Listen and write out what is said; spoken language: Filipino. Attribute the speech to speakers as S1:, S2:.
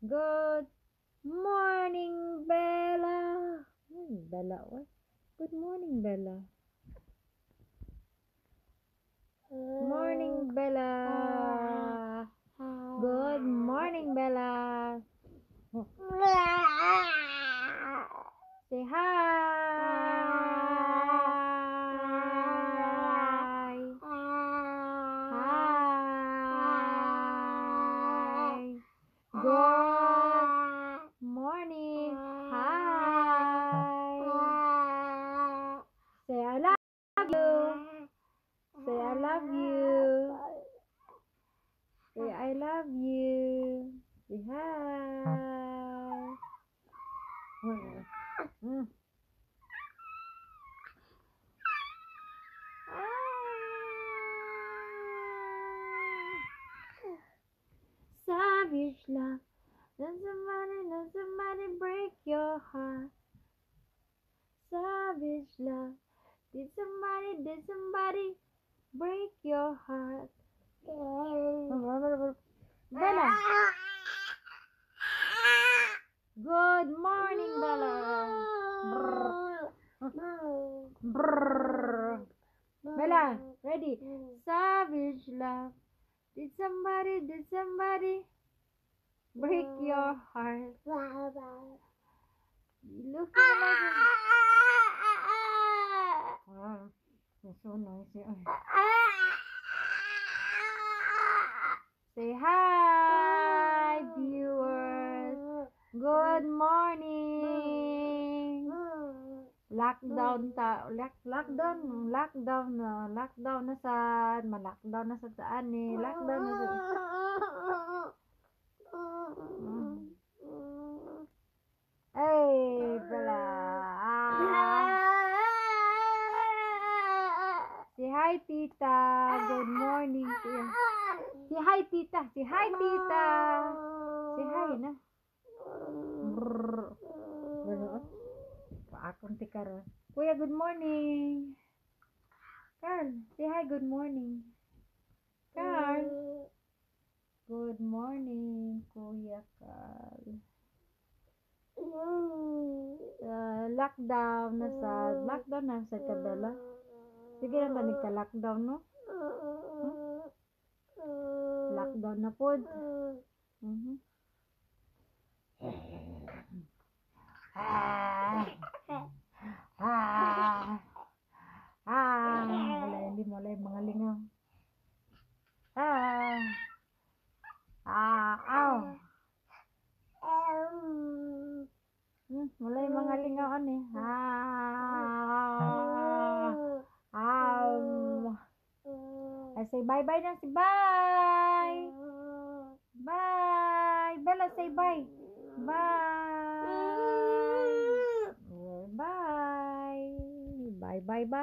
S1: Good morning, Bella. Hmm, Bella, what? Good morning, Bella. Morning, Bella. Good morning, Bella. Say hi. Love you. Say I love you. Say hi. Mm. Savage love. Does somebody, does somebody break your heart? Savage love. Did somebody, did somebody break your heart? Bella. Good morning, Bella. Bella, ready? Savage love. Did somebody, did somebody break your heart? Look at Say hi, viewers. Good morning. Lockdown ta, lock, lockdown, lockdown na, lockdown na saan, ma-lockdown na sa saan eh, lockdown na sa, ay, pala. Say hi, tita. Good morning, tita. Say hi, tita. Say hi, tita. Say hi na. Brrr. Brrr. Paakong ti Carol. Kuya, good morning. Carl, say hi, good morning. Carl. Good morning, Kuya Carl. Uh, lockdown na sa, lockdown na sa kadala. Sige na ba nagka-lockdown, no? Lockdown na po. Mhm. Ah. Ah. Ah. Wala, hindi mo wala yung mga lingaw. Ah. Ah. Aw. Hmm, wala yung mga lingawan eh. Ah. Um, I say bye-bye na si bye. Bye. Bella, say bye. Bye. Bye. Bye, bye, bye.